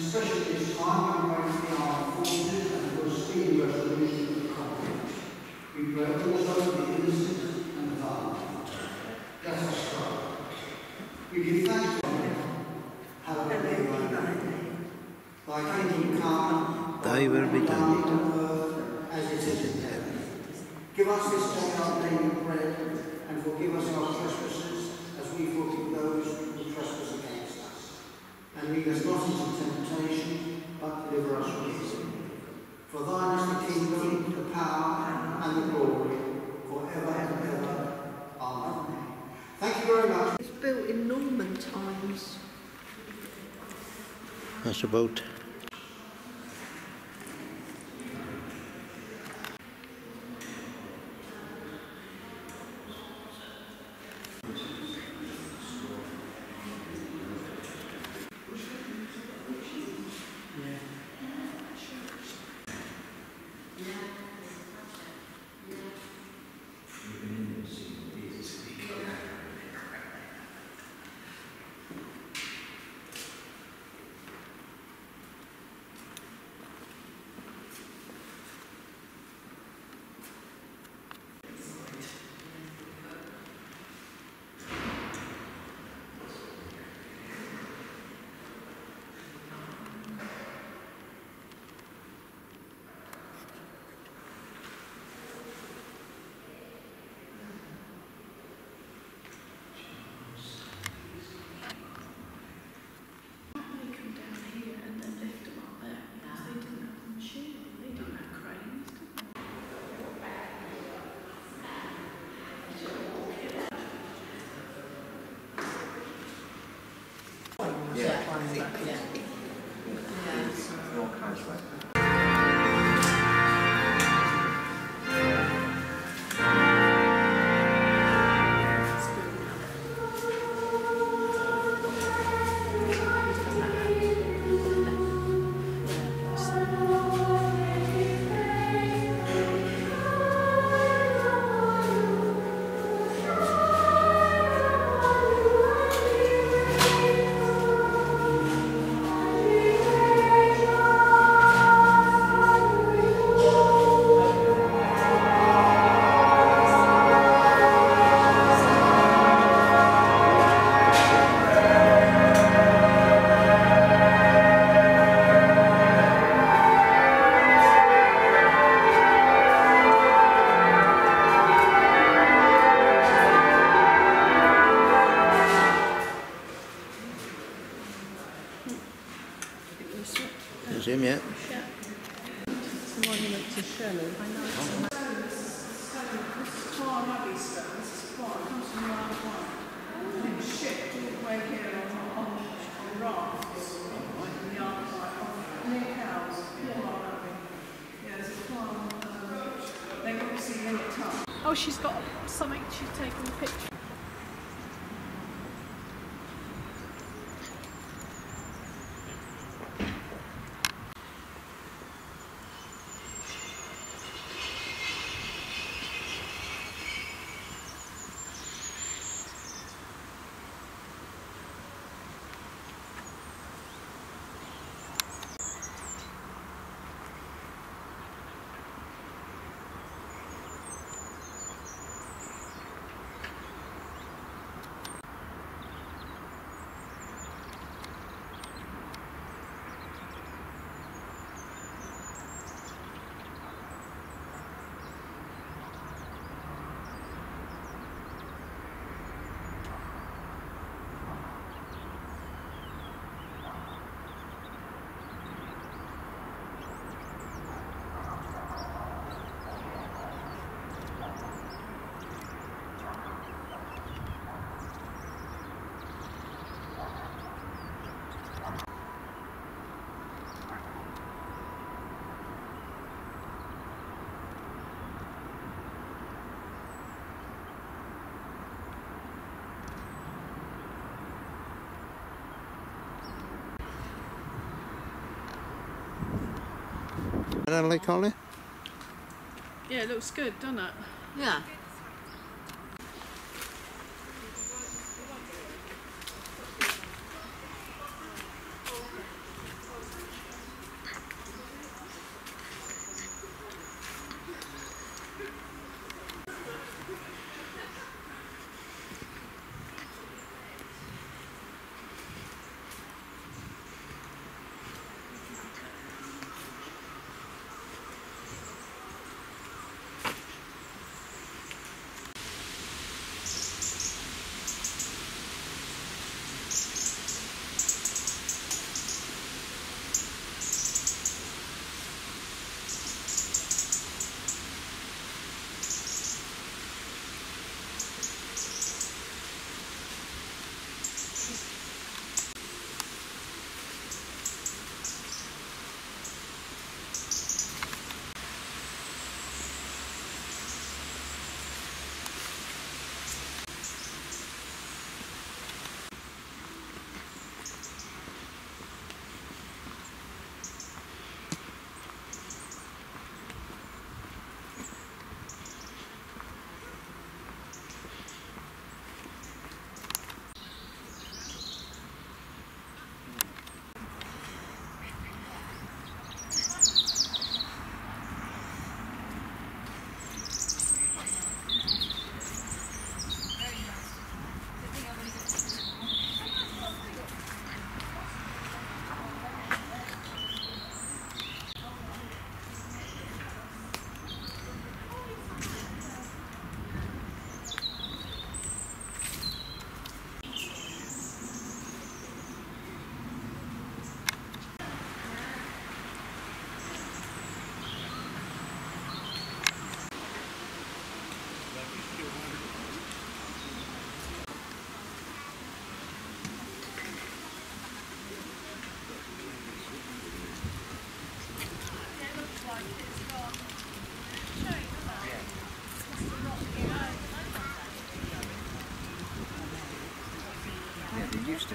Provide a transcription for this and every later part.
especially Islam and rightly our forces and foreseen resolution of the conflict. We pray also for the innocent and the violent. Let us pray. We give thanks to God, however you are known. Thy kingdom come, thy will be done on earth as it is in heaven. Give us this day our daily bread, and forgive us our trespasses About Rugby. Yeah, there's a Clara. Um, they obviously in it. Oh, she's got something. She's taken a picture. Natalie Collie? Yeah, it looks good, doesn't it? Yeah.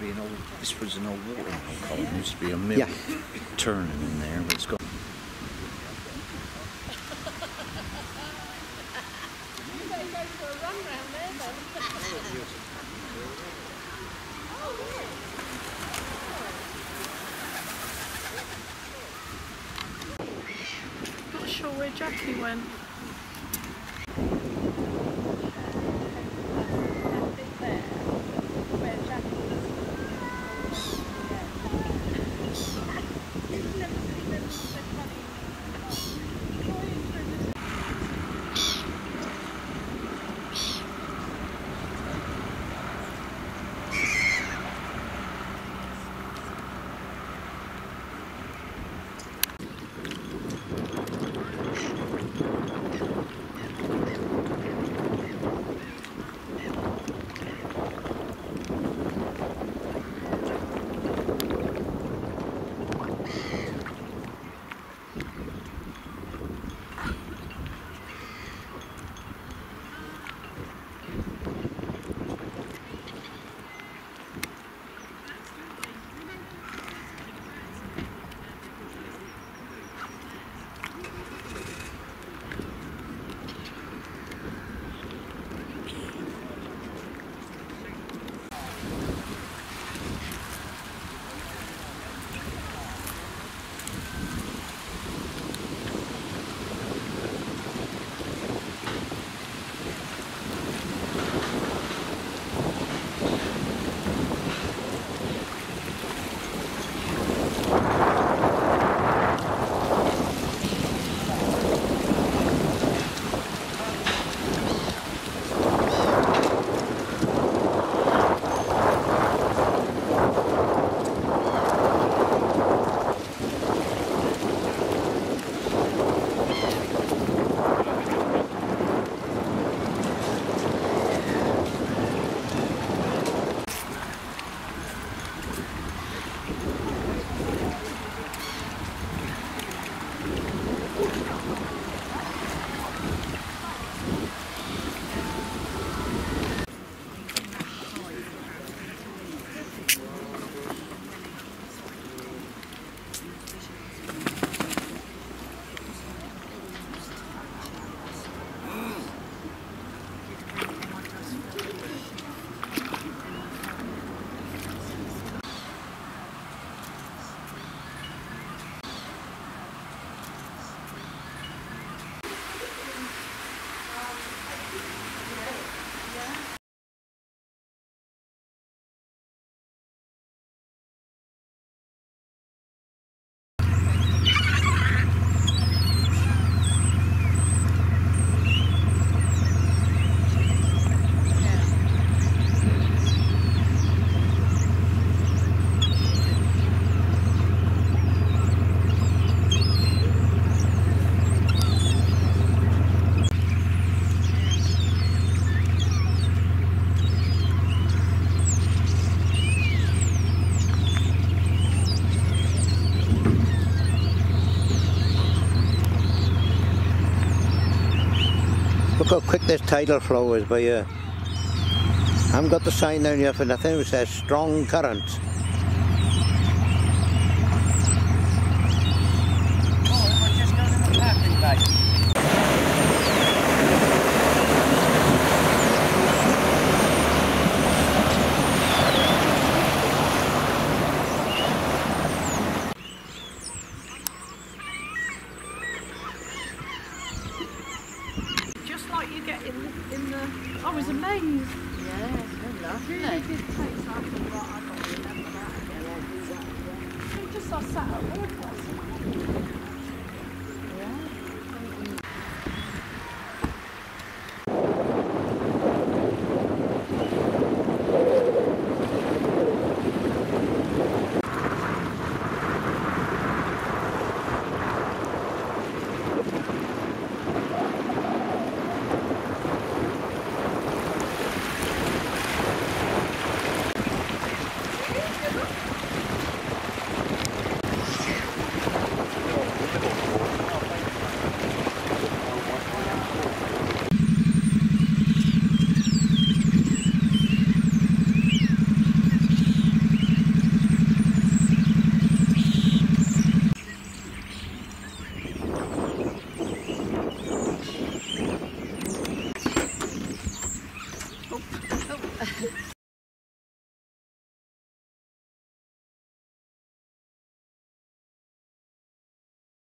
To be an old. This was an old watering hole column. There used to be a mill Yeah. turning in there, but it's got. Not sure where Jackie went. How quick this tidal flow is by here. I haven't got the sign down here for nothing It says strong current. Just like you get in the, in the I was amazed. Yeah, lovely. Really did take something. Right, I don't remember that again. I'll do that again. It's just I sat at last night.